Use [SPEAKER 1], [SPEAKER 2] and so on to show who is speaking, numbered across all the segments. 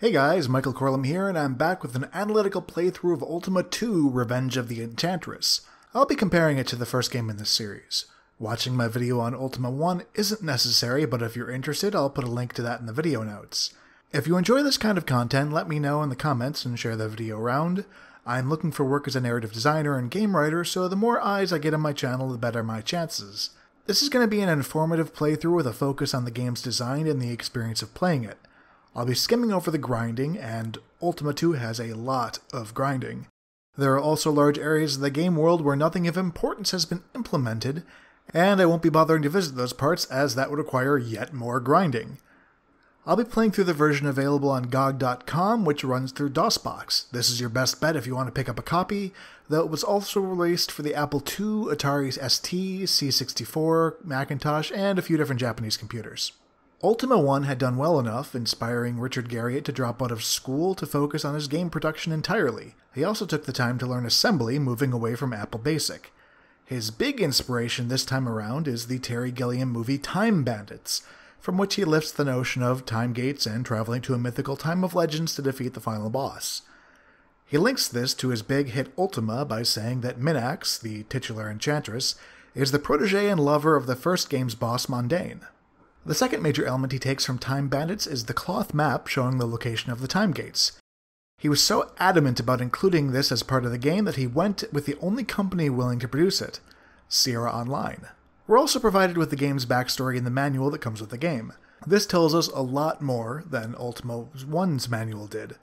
[SPEAKER 1] Hey guys, Michael Coorlim here, and I'm back with an analytical playthrough of Ultima 2 Revenge of the Enchantress. I'll be comparing it to the first game in this series. Watching my video on Ultima 1 isn't necessary, but if you're interested, I'll put a link to that in the video notes. If you enjoy this kind of content, let me know in the comments and share the video around. I'm looking for work as a narrative designer and game writer, so the more eyes I get on my channel, the better my chances. This is going to be an informative playthrough with a focus on the game's design and the experience of playing it. I'll be skimming over the grinding, and Ultima 2 has a lot of grinding. There are also large areas of the game world where nothing of importance has been implemented, and I won't be bothering to visit those parts as that would require yet more grinding. I'll be playing through the version available on GOG.com, which runs through DOSBox. This is your best bet if you want to pick up a copy, though it was also released for the Apple II, Atari ST, C64, Macintosh, and a few different Japanese computers. Ultima 1 had done well enough, inspiring Richard Garriott to drop out of school to focus on his game production entirely. He also took the time to learn assembly, moving away from Apple Basic. His big inspiration this time around is the Terry Gilliam movie Time Bandits, from which he lifts the notion of time gates and traveling to a mythical time of legends to defeat the final boss. He links this to his big hit Ultima by saying that Minax, the titular enchantress, is the protege and lover of the first game's boss Mondain. The second major element he takes from Time Bandits is the cloth map showing the location of the time gates. He was so adamant about including this as part of the game that he went with the only company willing to produce it, Sierra Online. We're also provided with the game's backstory in the manual that comes with the game. This tells us a lot more than Ultima 1's manual did.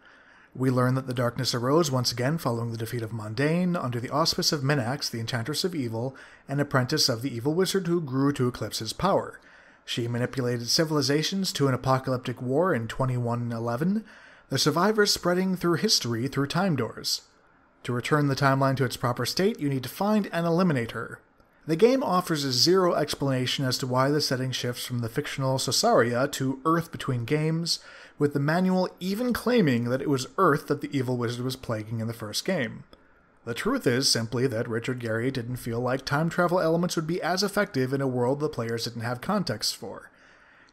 [SPEAKER 1] We learn that the darkness arose once again following the defeat of Mondain under the auspice of Minax, the Enchantress of Evil, an apprentice of the evil wizard who grew to eclipse his power. She manipulated civilizations to an apocalyptic war in 2111, the survivors spreading through history through time doors. To return the timeline to its proper state, you need to find and eliminate her. The game offers a zero explanation as to why the setting shifts from the fictional Sosaria to Earth between games, with the manual even claiming that it was Earth that the evil wizard was plaguing in the first game. The truth is simply that Richard Garriott didn't feel like time travel elements would be as effective in a world the players didn't have context for.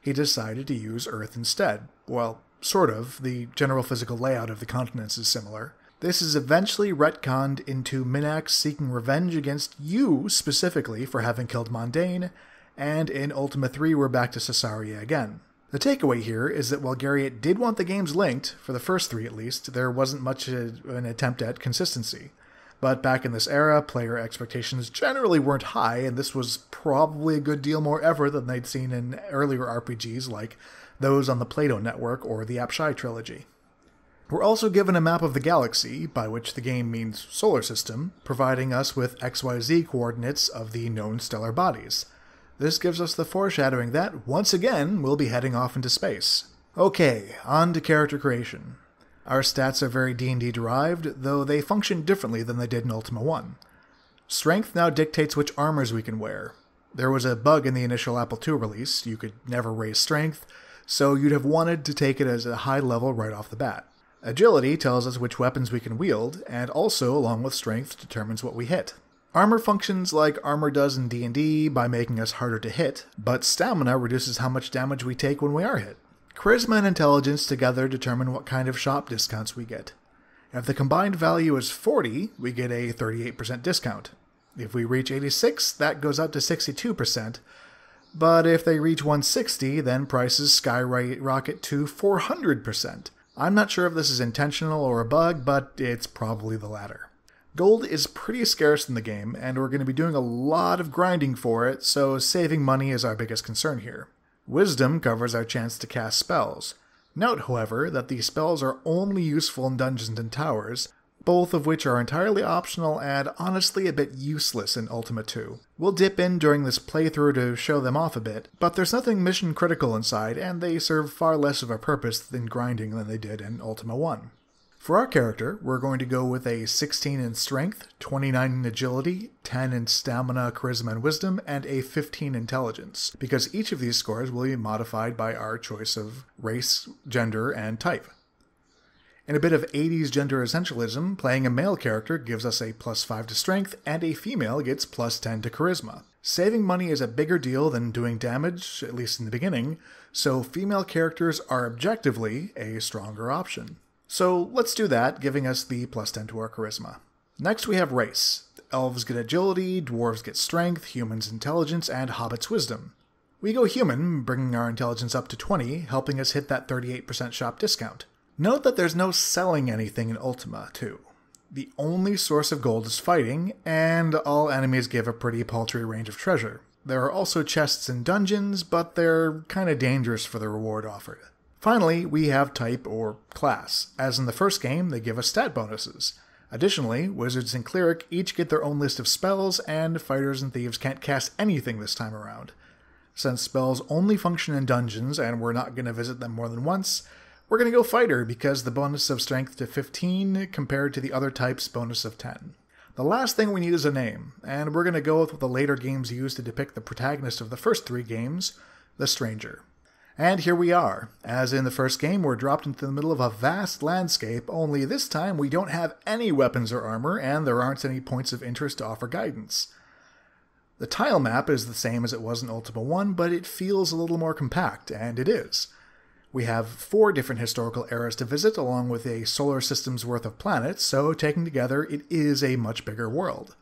[SPEAKER 1] He decided to use Earth instead. Well, sort of. The general physical layout of the continents is similar. This is eventually retconned into Minax seeking revenge against you specifically for having killed Mondain, and in Ultima 3 we're back to Sosaria again. The takeaway here is that while Garriott did want the games linked, for the first three at least, there wasn't much an attempt at consistency. But back in this era, player expectations generally weren't high, and this was probably a good deal more ever than they'd seen in earlier RPGs like those on the Plato Network or the Apshai trilogy. We're also given a map of the galaxy, by which the game means solar system, providing us with XYZ coordinates of the known stellar bodies. This gives us the foreshadowing that, once again, we'll be heading off into space. Okay, on to character creation. Our stats are very D&D derived, though they function differently than they did in Ultima 1. Strength now dictates which armors we can wear. There was a bug in the initial Apple II release, you could never raise strength, so you'd have wanted to take it as a high level right off the bat. Agility tells us which weapons we can wield, and also, along with strength, determines what we hit. Armor functions like armor does in D&D by making us harder to hit, but stamina reduces how much damage we take when we are hit. Charisma and intelligence together determine what kind of shop discounts we get. If the combined value is 40, we get a 38% discount. If we reach 86, that goes up to 62%. But if they reach 160, then prices skyrocket to 400%. I'm not sure if this is intentional or a bug, but it's probably the latter. Gold is pretty scarce in the game, and we're going to be doing a lot of grinding for it, so saving money is our biggest concern here. Wisdom covers our chance to cast spells. Note, however, that these spells are only useful in dungeons and towers, both of which are entirely optional and honestly a bit useless in Ultima 2. We'll dip in during this playthrough to show them off a bit, but there's nothing mission critical inside, and they serve far less of a purpose in grinding than they did in Ultima 1. For our character, we're going to go with a 16 in strength, 29 in agility, 10 in stamina, charisma, and wisdom, and a 15 intelligence, because each of these scores will be modified by our choice of race, gender, and type. In a bit of 80s gender essentialism, playing a male character gives us a plus 5 to strength, and a female gets plus 10 to charisma. Saving money is a bigger deal than doing damage, at least in the beginning, so female characters are objectively a stronger option. So let's do that, giving us the plus 10 to our charisma. Next we have race. Elves get agility, dwarves get strength, humans intelligence, and hobbits wisdom. We go human, bringing our intelligence up to 20, helping us hit that 38% shop discount. Note that there's no selling anything in Ultima, too. The only source of gold is fighting, and all enemies give a pretty paltry range of treasure. There are also chests in dungeons, but they're kinda dangerous for the reward offered. Finally, we have type or class. As in the first game, they give us stat bonuses. Additionally, wizards and cleric each get their own list of spells, and fighters and thieves can't cast anything this time around. Since spells only function in dungeons and we're not going to visit them more than once, we're going to go fighter because the bonus of strength to 15 compared to the other types bonus of 10. The last thing we need is a name, and we're going to go with what the later games used to depict the protagonist of the first three games, the Stranger. And here we are. As in the first game, we're dropped into the middle of a vast landscape, only this time we don't have any weapons or armor, and there aren't any points of interest to offer guidance. The tile map is the same as it was in Ultima 1, but it feels a little more compact, and it is. We have four different historical eras to visit, along with a solar system's worth of planets, so taken together, it is a much bigger world.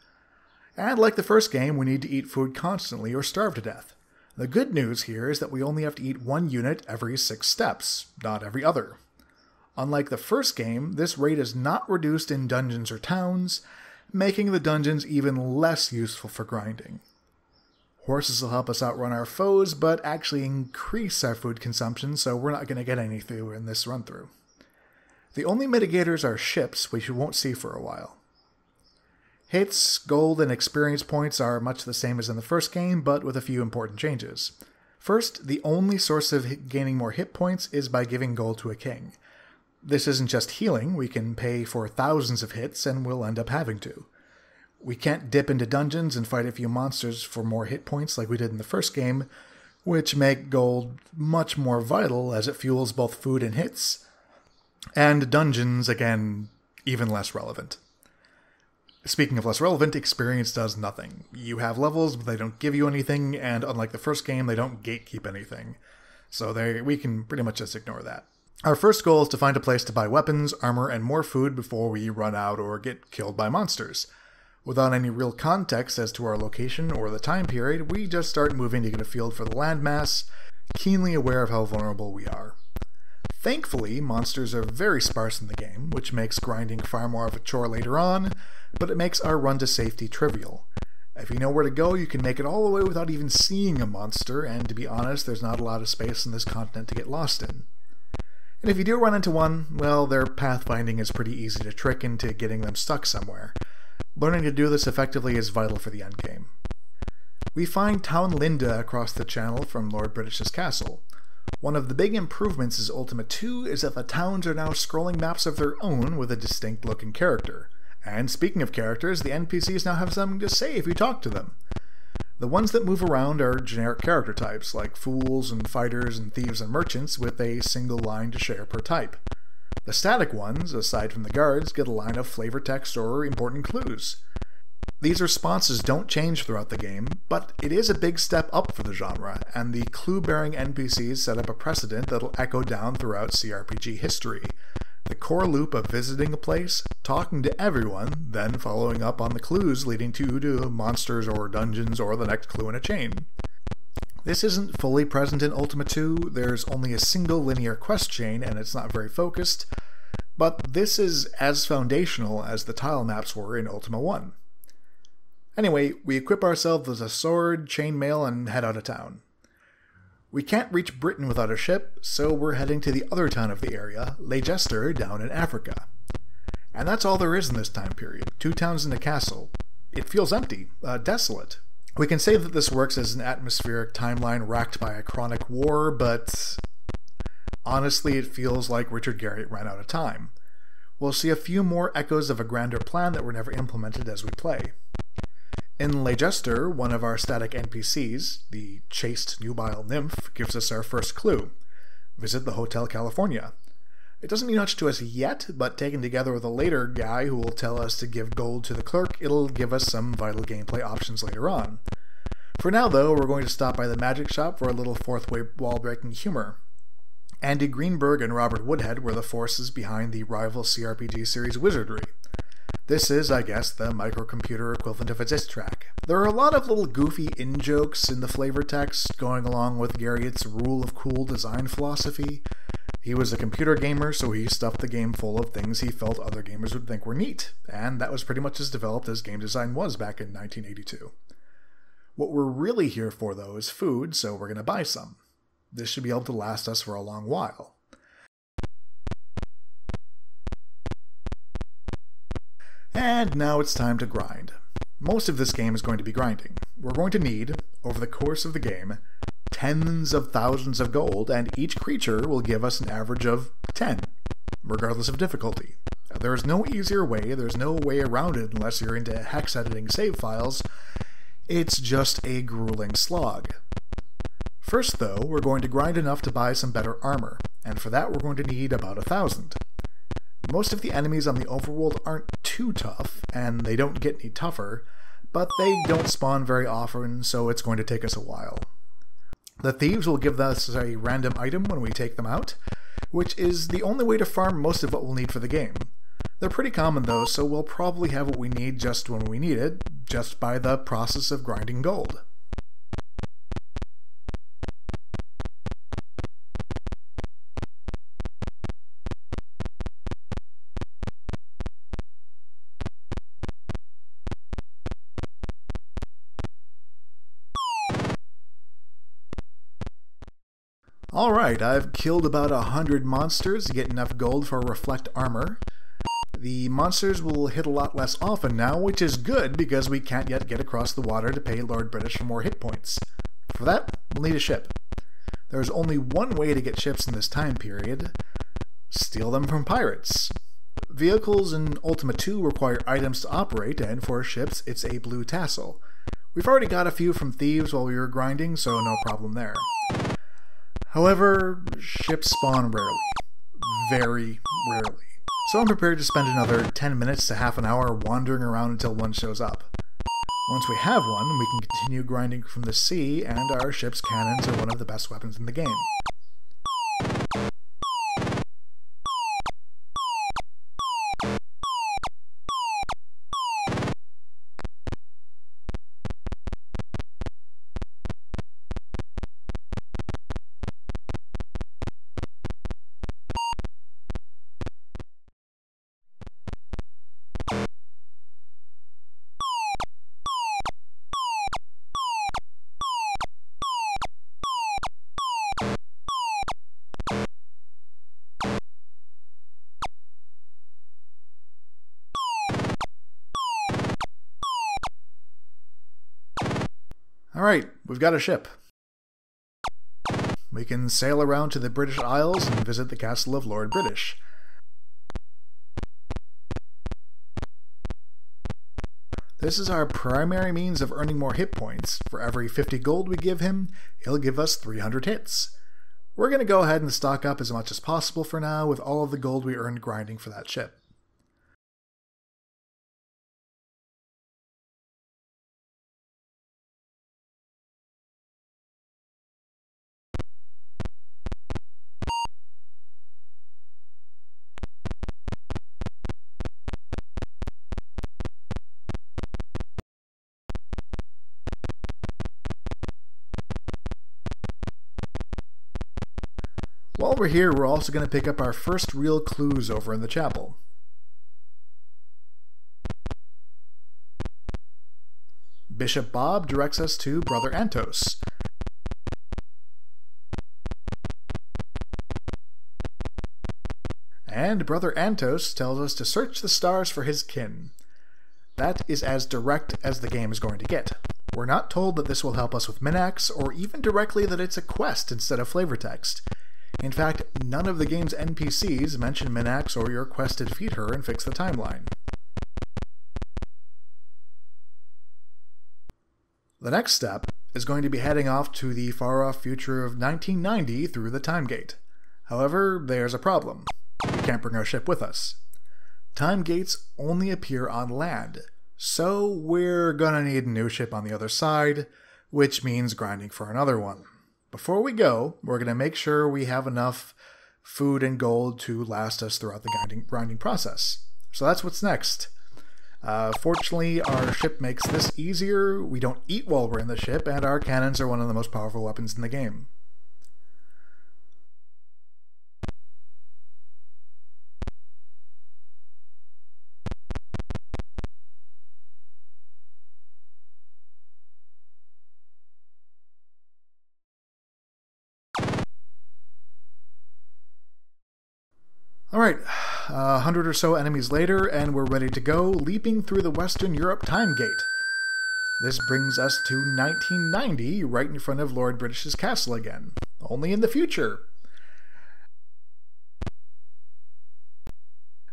[SPEAKER 1] And like the first game, we need to eat food constantly or starve to death. The good news here is that we only have to eat one unit every six steps, not every other. Unlike the first game, this rate is not reduced in dungeons or towns, making the dungeons even less useful for grinding. Horses will help us outrun our foes, but actually increase our food consumption, so we're not going to get any anything in this run through. The only mitigators are ships, which we won't see for a while. Hits, gold, and experience points are much the same as in the first game, but with a few important changes. First, the only source of gaining more hit points is by giving gold to a king. This isn't just healing, we can pay for thousands of hits, and we'll end up having to. We can't dip into dungeons and fight a few monsters for more hit points like we did in the first game, which make gold much more vital as it fuels both food and hits. And dungeons, again, even less relevant. Speaking of less relevant, experience does nothing. You have levels, but they don't give you anything, and unlike the first game, they don't gatekeep anything. So they, we can pretty much just ignore that. Our first goal is to find a place to buy weapons, armor, and more food before we run out or get killed by monsters. Without any real context as to our location or the time period, we just start moving to get a feel for the landmass, keenly aware of how vulnerable we are. Thankfully, monsters are very sparse in the game, which makes grinding far more of a chore later on, but it makes our run to safety trivial. If you know where to go, you can make it all the way without even seeing a monster, and to be honest, there's not a lot of space in this continent to get lost in. And if you do run into one, well, their pathfinding is pretty easy to trick into getting them stuck somewhere. Learning to do this effectively is vital for the endgame. We find Towne Linda across the channel from Lord British's castle. One of the big improvements in Ultima 2 is that the towns are now scrolling maps of their own with a distinct look and character. And speaking of characters, the NPCs now have something to say if you talk to them. The ones that move around are generic character types, like fools and fighters and thieves and merchants, with a single line to share per type. The static ones, aside from the guards, get a line of flavor text or important clues. These responses don't change throughout the game, but it is a big step up for the genre, and the clue bearing NPCs set up a precedent that'll echo down throughout CRPG history. The core loop of visiting a place, talking to everyone, then following up on the clues leading to, to monsters or dungeons or the next clue in a chain. This isn't fully present in Ultima 2, there's only a single linear quest chain and it's not very focused, but this is as foundational as the tile maps were in Ultima 1. Anyway, we equip ourselves with a sword, chainmail, and head out of town. We can't reach Britain without a ship, so we're heading to the other town of the area, Le Jester, down in Africa. And that's all there is in this time period two towns and a castle. It feels empty, uh, desolate, we can say that this works as an atmospheric timeline racked by a chronic war, but honestly, it feels like Richard Garriott ran out of time. We'll see a few more echoes of a grander plan that were never implemented as we play. In Le Jester, one of our static NPCs, the chaste nubile nymph, gives us our first clue. Visit the Hotel California. It doesn't mean much to us yet, but taken together with a later guy who will tell us to give gold to the clerk, it'll give us some vital gameplay options later on. For now, though, we're going to stop by the magic shop for a little fourth wall breaking humor. Andy Greenberg and Robert Woodhead were the forces behind the rival CRPG series Wizardry. This is, I guess, the microcomputer equivalent of a diss track. There are a lot of little goofy in jokes in the flavor text going along with Garriott's rule of cool design philosophy. He was a computer gamer, so he stuffed the game full of things he felt other gamers would think were neat, and that was pretty much as developed as game design was back in 1982. What we're really here for, though, is food, so we're going to buy some. This should be able to last us for a long while. And now it's time to grind. Most of this game is going to be grinding. We're going to need, over the course of the game, tens of thousands of gold, and each creature will give us an average of 10, regardless of difficulty. There's no easier way, there's no way around it unless you're into hex editing save files. It's just a grueling slog. First, though, we're going to grind enough to buy some better armor, and for that we're going to need about a thousand. Most of the enemies on the overworld aren't too tough, and they don't get any tougher, but they don't spawn very often, so it's going to take us a while. The thieves will give us a random item when we take them out, which is the only way to farm most of what we'll need for the game. They're pretty common though, so we'll probably have what we need just when we need it, just by the process of grinding gold. Alright, I've killed about a hundred monsters to get enough gold for Reflect Armor. The monsters will hit a lot less often now, which is good because we can't yet get across the water to pay Lord British for more hit points. For that, we'll need a ship. There's only one way to get ships in this time period steal them from pirates. Vehicles in Ultima 2 require items to operate, and for ships, it's a blue tassel. We've already got a few from thieves while we were grinding, so no problem there. However, ships spawn rarely. Very rarely. So I'm prepared to spend another 10 minutes to half an hour wandering around until one shows up. Once we have one, we can continue grinding from the sea, and our ship's cannons are one of the best weapons in the game. Alright, we've got a ship. We can sail around to the British Isles and visit the castle of Lord British. This is our primary means of earning more hit points. For every 50 gold we give him, he'll give us 300 hits. We're going to go ahead and stock up as much as possible for now with all of the gold we earned grinding for that ship. While we're here, we're also going to pick up our first real clues over in the chapel. Bishop Bob directs us to Brother Antos. And Brother Antos tells us to search the stars for his kin. That is as direct as the game is going to get. We're not told that this will help us with Minax, or even directly that it's a quest instead of flavor text. In fact, none of the game's NPCs mention Minax or your quest to defeat her and fix the timeline. The next step is going to be heading off to the far off future of 1990 through the time gate. However, there's a problem. We can't bring our ship with us. Time gates only appear on land, so we're gonna need a new ship on the other side, which means grinding for another one. Before we go, we're gonna make sure we have enough food and gold to last us throughout the grinding, grinding process. So that's what's next. Uh, fortunately, our ship makes this easier. We don't eat while we're in the ship, and our cannons are one of the most powerful weapons in the game. All right, a hundred or so enemies later, and we're ready to go, leaping through the Western Europe time gate. This brings us to 1990, right in front of Lord British's castle again, only in the future.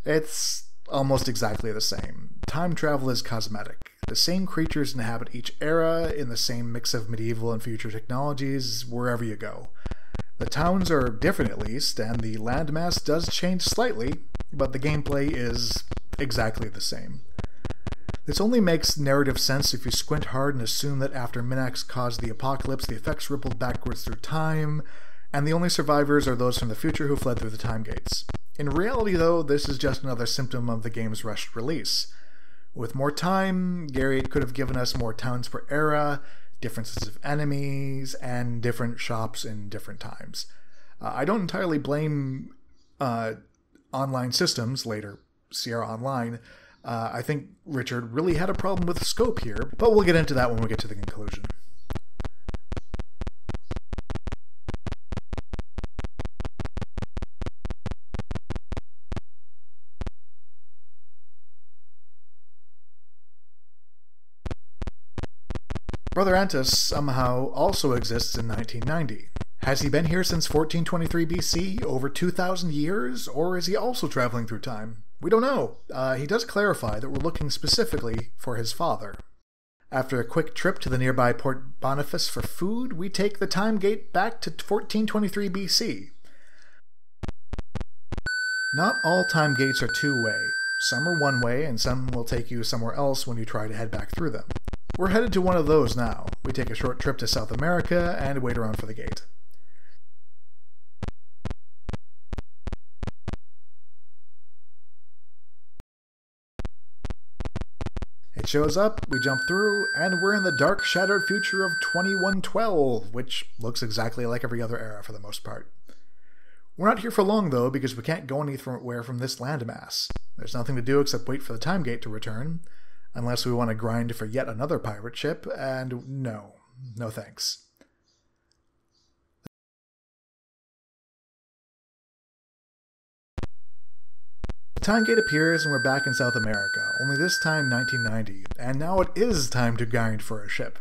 [SPEAKER 1] It's almost exactly the same. Time travel is cosmetic. The same creatures inhabit each era in the same mix of medieval and future technologies wherever you go. The towns are different at least, and the landmass does change slightly, but the gameplay is exactly the same. This only makes narrative sense if you squint hard and assume that after Minax caused the apocalypse, the effects rippled backwards through time, and the only survivors are those from the future who fled through the time gates. In reality, though, this is just another symptom of the game's rushed release. With more time, Garriott could have given us more towns per era, differences of enemies, and different shops in different times. Uh, I don't entirely blame uh, online systems, later Sierra Online. Uh, I think Richard really had a problem with scope here, but we'll get into that when we get to the conclusion. Brother Antos somehow also exists in 1990. Has he been here since 1423 BC, over 2,000 years, or is he also traveling through time? We don't know. Uh, he does clarify that we're looking specifically for his father. After a quick trip to the nearby Port Boniface for food, we take the time gate back to 1423 BC. Not all time gates are two way. Some are one way, and some will take you somewhere else when you try to head back through them. We're headed to one of those now. We take a short trip to South America and wait around for the gate. Shows up, we jump through, and we're in the dark, shadowed future of 2112, which looks exactly like every other era for the most part. We're not here for long, though, because we can't go anywhere from this landmass. There's nothing to do except wait for the time gate to return, unless we want to grind for yet another pirate ship, and no, no thanks. Time gate appears and we're back in South America, only this time 1990, and now it is time to grind for a ship.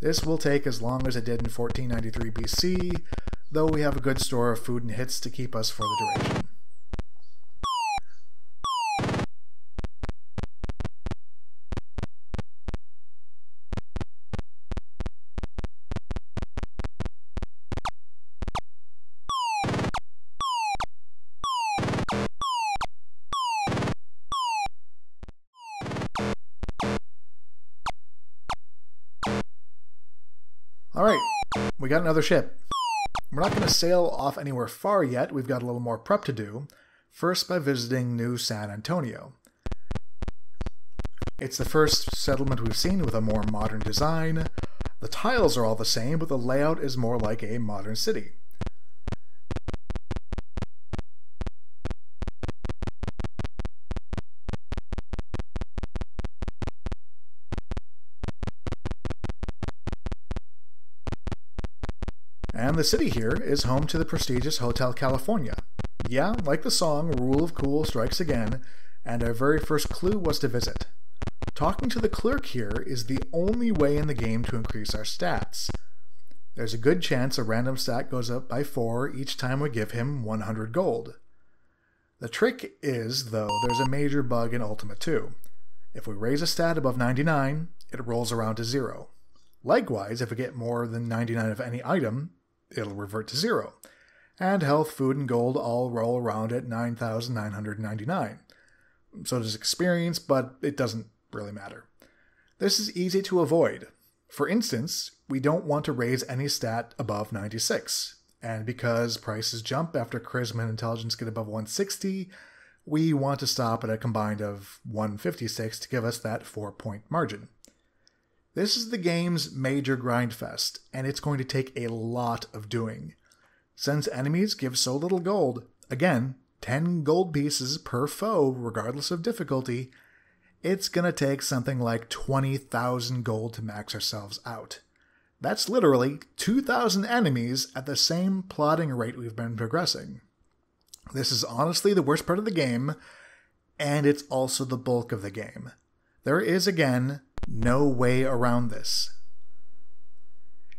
[SPEAKER 1] This will take as long as it did in 1493 BC, though we have a good store of food and hits to keep us for the duration. We got another ship. We're not going to sail off anywhere far yet. We've got a little more prep to do. First, by visiting New San Antonio. It's the first settlement we've seen with a more modern design. The tiles are all the same, but the layout is more like a modern city. And the city here is home to the prestigious Hotel California. Yeah, like the song, Rule of Cool strikes again, and our very first clue was to visit. Talking to the clerk here is the only way in the game to increase our stats. There's a good chance a random stat goes up by 4 each time we give him 100 gold. The trick is, though, there's a major bug in Ultima 2. If we raise a stat above 99, it rolls around to 0. Likewise, if we get more than 99 of any item, it'll revert to zero. and health, food, and gold all roll around at 9,999. So does experience, but it doesn't really matter. This is easy to avoid. For instance, we don't want to raise any stat above 96, and because prices jump after charisma and intelligence get above 160, we want to stop at a combined of 156 to give us that 4 point margin. This is the game's major grind fest, and it's going to take a lot of doing. Since enemies give so little gold, again, 10 gold pieces per foe, regardless of difficulty, it's gonna take something like 20,000 gold to max ourselves out. That's literally 2,000 enemies at the same plotting rate we've been progressing. This is honestly the worst part of the game, and it's also the bulk of the game. There is, again, no way around this.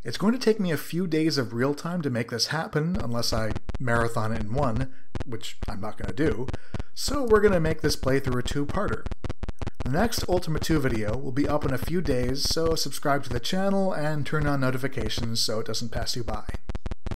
[SPEAKER 1] It's going to take me a few days of real time to make this happen, unless I marathon it in one, which I'm not going to do, so we're going to make this playthrough a two-parter. The next Ultima 2 video will be up in a few days, so subscribe to the channel and turn on notifications so it doesn't pass you by.